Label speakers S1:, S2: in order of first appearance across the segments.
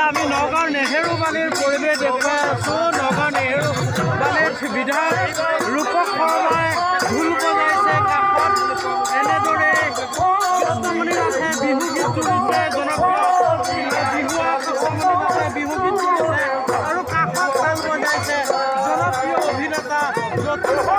S1: আমি নগাঁৱৰ নেহেৰু বালিৰ পৰিৱেশ দেখুৱাই আছোঁ। নগাঁও নেহেৰু বালিৰ বিধায়ক ৰূপক শৰ্মাই ঢোল বজাইছে you.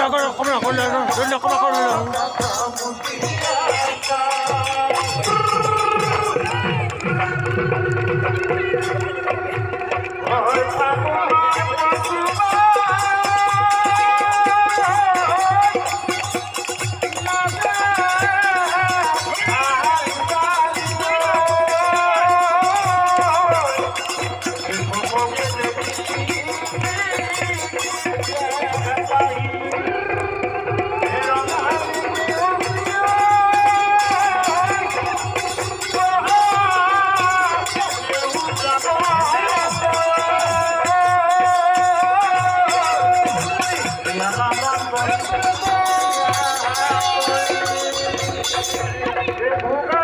S1: বালিৰ
S2: भूखा